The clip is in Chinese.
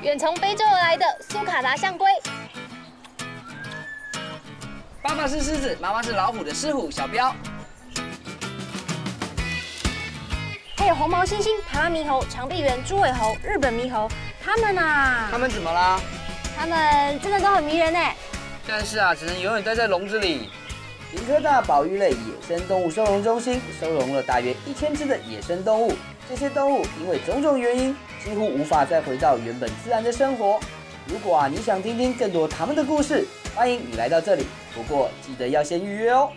远从非洲而来的苏卡达象龟，爸爸是狮子，妈妈是老虎的狮虎小彪。还有红毛猩猩、台湾猕猴、长臂猿、猪尾猴、日本猕猴，他们啊，他们怎么啦？他们真的都很迷人呢。但是啊，只能永远待在笼子里。林科大保育类野生动物收容中心收容了大约一千只的野生动物，这些动物因为种种原因，几乎无法再回到原本自然的生活。如果啊你想听听更多他们的故事，欢迎你来到这里，不过记得要先预约哦。